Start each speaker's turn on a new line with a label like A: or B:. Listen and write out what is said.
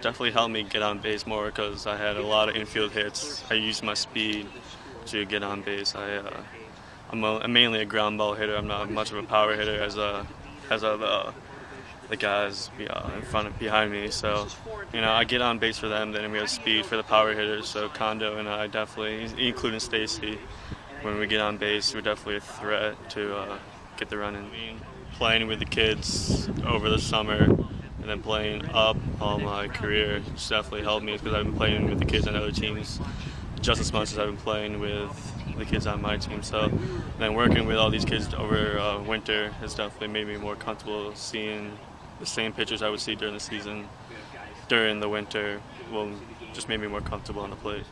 A: Definitely helped me get on base more because I had a lot of infield hits. I used my speed to get on base. I, uh, I'm, a, I'm mainly a ground ball hitter. I'm not much of a power hitter as a as a uh, the guys uh, in front of behind me. So, you know, I get on base for them. Then we have speed for the power hitters. So Kondo and I definitely, including Stacy, when we get on base, we're definitely a threat to uh, get the run in. Playing with the kids over the summer and then playing up all my career it's definitely helped me because I've been playing with the kids on other teams just as much as I've been playing with the kids on my team. So then working with all these kids over uh, winter has definitely made me more comfortable seeing the same pitchers I would see during the season during the winter. Well, just made me more comfortable on the plate.